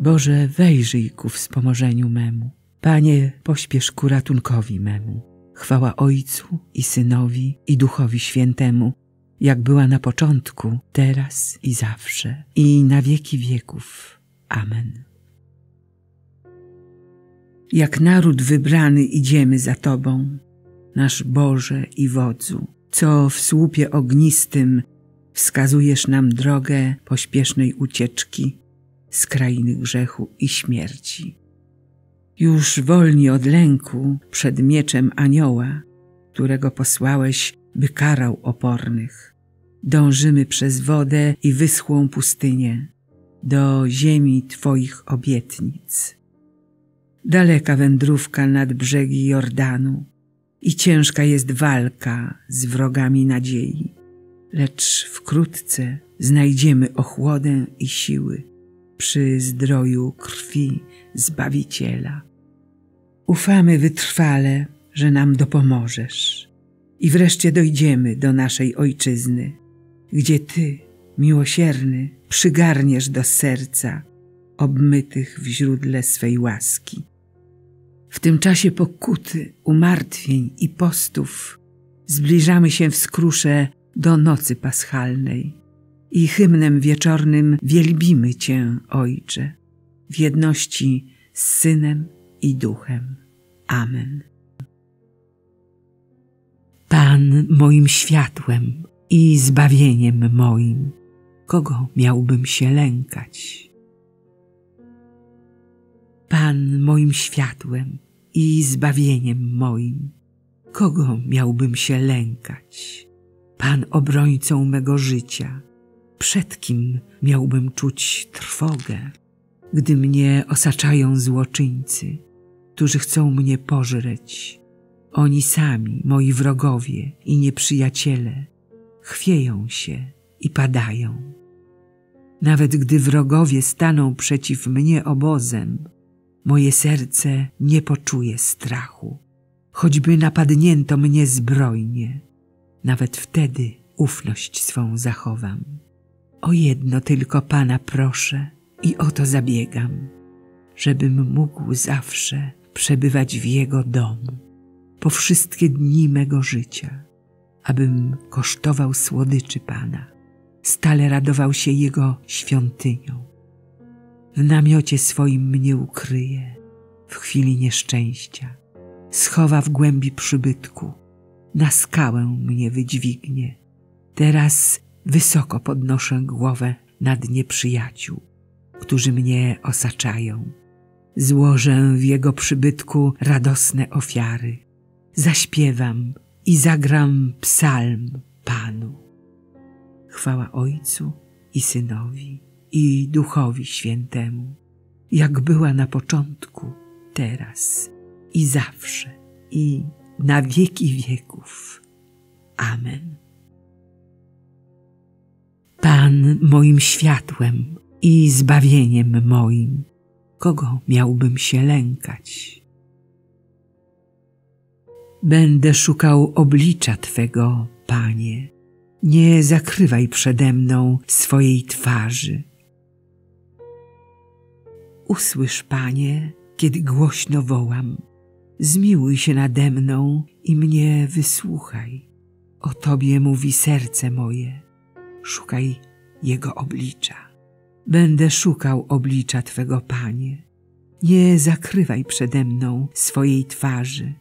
Boże, wejrzyj ku wspomożeniu memu. Panie, pośpiesz ku ratunkowi memu. Chwała Ojcu i Synowi i Duchowi Świętemu, jak była na początku, teraz i zawsze, i na wieki wieków. Amen. Jak naród wybrany idziemy za Tobą, nasz Boże i Wodzu, co w słupie ognistym wskazujesz nam drogę pośpiesznej ucieczki z krainy grzechu i śmierci. Już wolni od lęku przed mieczem anioła, którego posłałeś, by karał opornych. Dążymy przez wodę i wyschłą pustynię do ziemi Twoich obietnic. Daleka wędrówka nad brzegi Jordanu i ciężka jest walka z wrogami nadziei, lecz wkrótce znajdziemy ochłodę i siły przy zdroju krwi Zbawiciela. Ufamy wytrwale, że nam dopomożesz i wreszcie dojdziemy do naszej Ojczyzny, gdzie Ty, miłosierny, przygarniesz do serca obmytych w źródle swej łaski. W tym czasie pokuty, umartwień i postów zbliżamy się w skrusze do nocy paschalnej i hymnem wieczornym wielbimy Cię, Ojcze, w jedności z Synem i Duchem. Amen. Pan moim światłem i zbawieniem moim, kogo miałbym się lękać? Pan moim światłem i zbawieniem moim, kogo miałbym się lękać? Pan obrońcą mego życia, przed kim miałbym czuć trwogę, gdy mnie osaczają złoczyńcy, którzy chcą mnie pożreć. Oni sami, moi wrogowie i nieprzyjaciele, chwieją się i padają. Nawet gdy wrogowie staną przeciw mnie obozem, moje serce nie poczuje strachu. Choćby napadnięto mnie zbrojnie, nawet wtedy ufność swą zachowam. O jedno tylko Pana proszę i o to zabiegam, żebym mógł zawsze przebywać w Jego domu po wszystkie dni mego życia, abym kosztował słodyczy Pana, stale radował się Jego świątynią. W namiocie swoim mnie ukryje w chwili nieszczęścia, schowa w głębi przybytku, na skałę mnie wydźwignie. Teraz wysoko podnoszę głowę nad nieprzyjaciół, którzy mnie osaczają. Złożę w Jego przybytku radosne ofiary. Zaśpiewam i zagram psalm Panu. Chwała Ojcu i Synowi i Duchowi Świętemu, jak była na początku, teraz i zawsze i na wieki wieków. Amen. Pan moim światłem i zbawieniem moim, kogo miałbym się lękać? Będę szukał oblicza Twego, Panie. Nie zakrywaj przede mną swojej twarzy. Usłysz, Panie, kiedy głośno wołam. Zmiłuj się nade mną i mnie wysłuchaj. O Tobie mówi serce moje. Szukaj Jego oblicza. Będę szukał oblicza Twego, Panie. Nie zakrywaj przede mną swojej twarzy.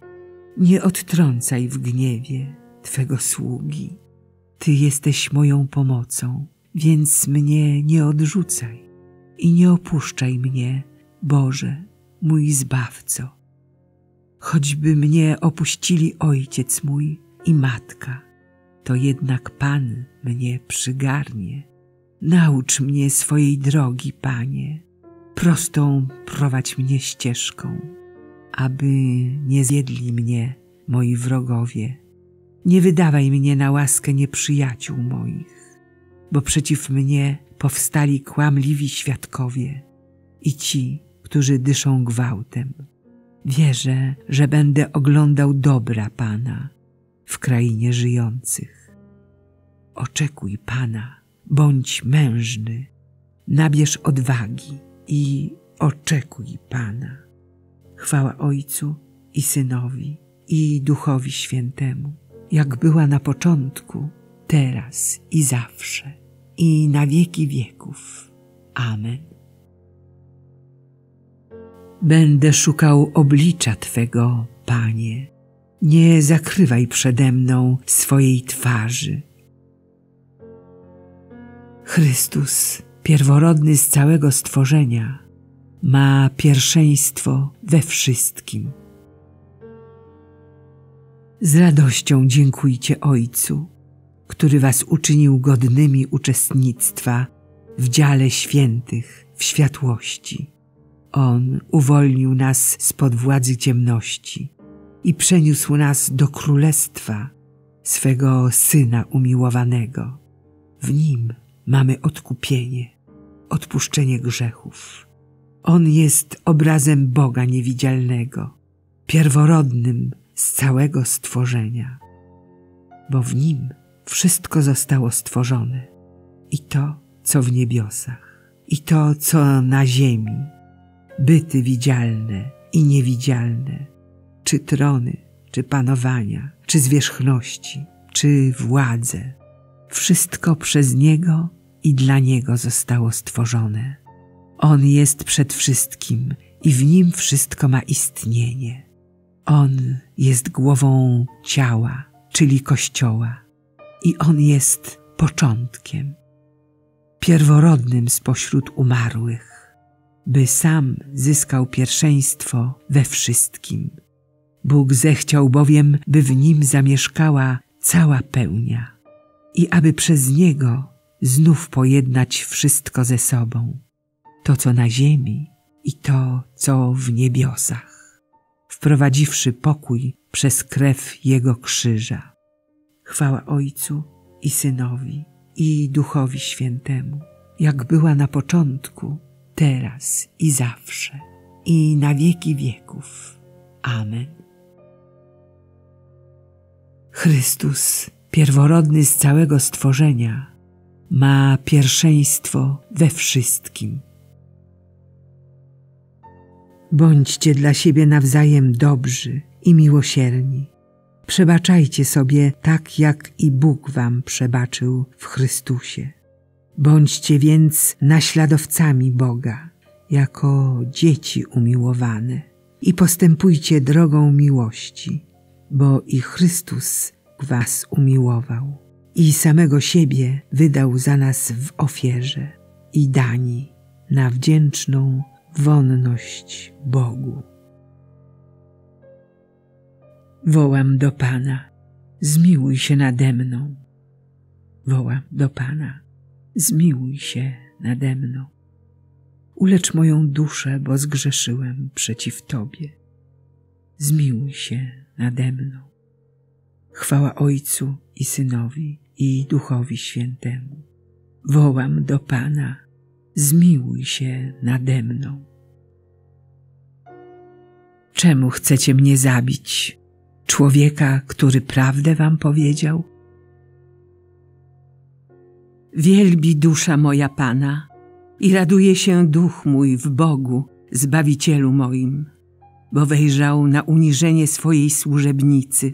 Nie odtrącaj w gniewie Twego sługi. Ty jesteś moją pomocą, więc mnie nie odrzucaj i nie opuszczaj mnie, Boże, mój Zbawco. Choćby mnie opuścili ojciec mój i matka, to jednak Pan mnie przygarnie. Naucz mnie swojej drogi, Panie, prostą prowadź mnie ścieżką, aby nie zjedli mnie moi wrogowie. Nie wydawaj mnie na łaskę nieprzyjaciół moich, bo przeciw mnie powstali kłamliwi świadkowie i ci, którzy dyszą gwałtem. Wierzę, że będę oglądał dobra Pana w krainie żyjących. Oczekuj Pana, bądź mężny, nabierz odwagi i oczekuj Pana. Chwała Ojcu i Synowi i Duchowi Świętemu, jak była na początku, teraz i zawsze, i na wieki wieków. Amen. Będę szukał oblicza Twego, Panie. Nie zakrywaj przede mną swojej twarzy. Chrystus, pierworodny z całego stworzenia, ma pierwszeństwo we wszystkim. Z radością dziękujcie Ojcu, który was uczynił godnymi uczestnictwa w dziale świętych w światłości. On uwolnił nas spod władzy ciemności i przeniósł nas do królestwa swego Syna umiłowanego. W Nim mamy odkupienie, odpuszczenie grzechów. On jest obrazem Boga niewidzialnego, pierworodnym z całego stworzenia, bo w Nim wszystko zostało stworzone. I to, co w niebiosach, i to, co na ziemi, byty widzialne i niewidzialne, czy trony, czy panowania, czy zwierzchności, czy władze. Wszystko przez Niego i dla Niego zostało stworzone. On jest przed wszystkim i w Nim wszystko ma istnienie. On jest głową ciała, czyli Kościoła i On jest początkiem, pierworodnym spośród umarłych, by sam zyskał pierwszeństwo we wszystkim. Bóg zechciał bowiem, by w Nim zamieszkała cała pełnia i aby przez Niego znów pojednać wszystko ze sobą, to co na ziemi i to co w niebiosach, wprowadziwszy pokój przez krew Jego krzyża. Chwała Ojcu i Synowi i Duchowi Świętemu, jak była na początku, teraz i zawsze, i na wieki wieków. Amen. Chrystus, pierworodny z całego stworzenia, ma pierwszeństwo we wszystkim. Bądźcie dla siebie nawzajem dobrzy i miłosierni. Przebaczajcie sobie tak, jak i Bóg wam przebaczył w Chrystusie. Bądźcie więc naśladowcami Boga, jako dzieci umiłowane i postępujcie drogą miłości, bo i Chrystus was umiłował i samego siebie wydał za nas w ofierze i dani na wdzięczną wonność Bogu. Wołam do Pana, zmiłuj się nade mną. Wołam do Pana, zmiłuj się nade mną. Ulecz moją duszę, bo zgrzeszyłem przeciw Tobie. Zmiłuj się nade mną. Chwała Ojcu i Synowi i Duchowi Świętemu. Wołam do Pana, zmiłuj się nade mną. Czemu chcecie mnie zabić? Człowieka, który prawdę wam powiedział? Wielbi dusza moja Pana i raduje się duch mój w Bogu, Zbawicielu moim, bo wejrzał na uniżenie swojej służebnicy.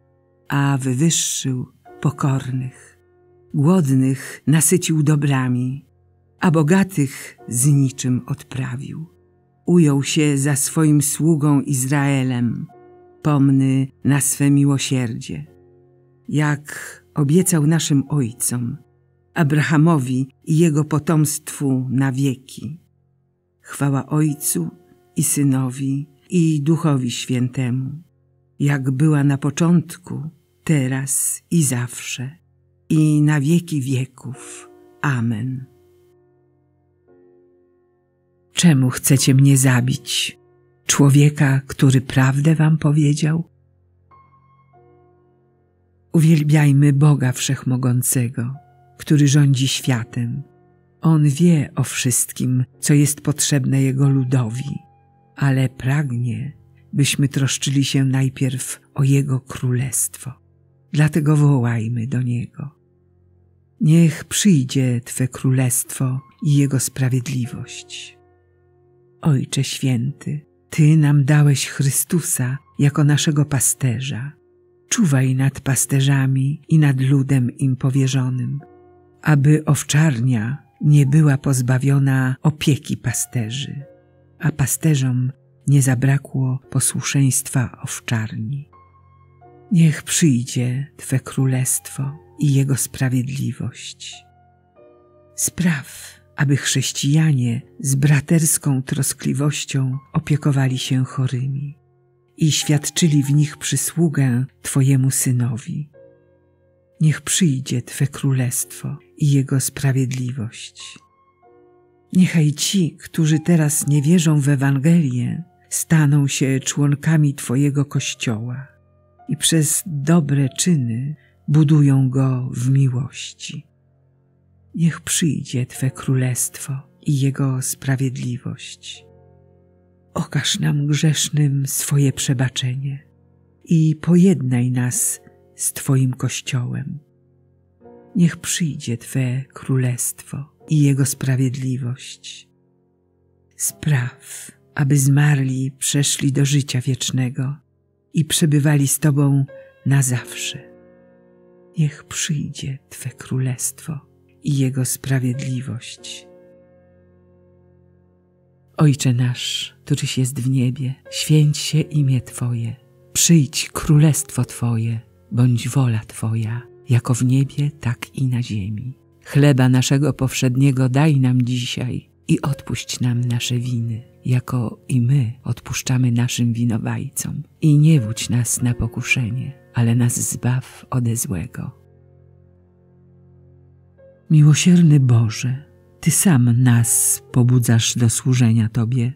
a wywyższył pokornych. Głodnych nasycił dobrami, a bogatych z niczym odprawił. Ujął się za swoim sługą Izraelem, pomny na swe miłosierdzie. Jak obiecał naszym ojcom, Abrahamowi i jego potomstwu na wieki. Chwała Ojcu i Synowi i Duchowi Świętemu, jak była na początku, teraz i zawsze, i na wieki wieków. Amen. Czemu chcecie mnie zabić? człowieka, który prawdę wam powiedział? Uwielbiajmy Boga Wszechmogącego, który rządzi światem. On wie o wszystkim, co jest potrzebne Jego ludowi, ale pragnie, byśmy troszczyli się najpierw o Jego królestwo. Dlatego wołajmy do Niego. Niech przyjdzie Twe królestwo i Jego sprawiedliwość. Ojcze Święty, Ty nam dałeś Chrystusa jako naszego pasterza. Czuwaj nad pasterzami i nad ludem im powierzonym, aby owczarnia nie była pozbawiona opieki pasterzy, a pasterzom nie zabrakło posłuszeństwa owczarni. Niech przyjdzie Twe królestwo i Jego sprawiedliwość. Spraw, aby chrześcijanie z braterską troskliwością opiekowali się chorymi i świadczyli w nich przysługę Twojemu Synowi. Niech przyjdzie Twe królestwo i Jego sprawiedliwość. Niechaj ci, którzy teraz nie wierzą w Ewangelię, staną się członkami Twojego Kościoła i przez dobre czyny budują go w miłości. Niech przyjdzie Twe królestwo i Jego sprawiedliwość. Okaż nam grzesznym swoje przebaczenie i pojednaj nas z Twoim Kościołem. Niech przyjdzie Twe królestwo i Jego sprawiedliwość. Spraw, aby zmarli przeszli do życia wiecznego i przebywali z Tobą na zawsze. Niech przyjdzie Twe królestwo i Jego sprawiedliwość. Ojcze nasz, któryś jest w niebie, święć się imię Twoje, przyjdź królestwo Twoje, bądź wola Twoja, jako w niebie, tak i na ziemi. Chleba naszego powszedniego daj nam dzisiaj i odpuść nam nasze winy, jako i my odpuszczamy naszym winowajcom. I nie wódź nas na pokuszenie, ale nas zbaw ode złego. Miłosierny Boże, Ty sam nas pobudzasz do służenia Tobie.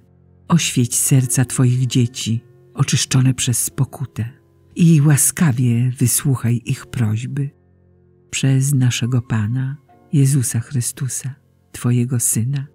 Oświeć serca Twoich dzieci, oczyszczone przez pokutę i łaskawie wysłuchaj ich prośby. Przez naszego Pana, Jezusa Chrystusa, Twojego Syna,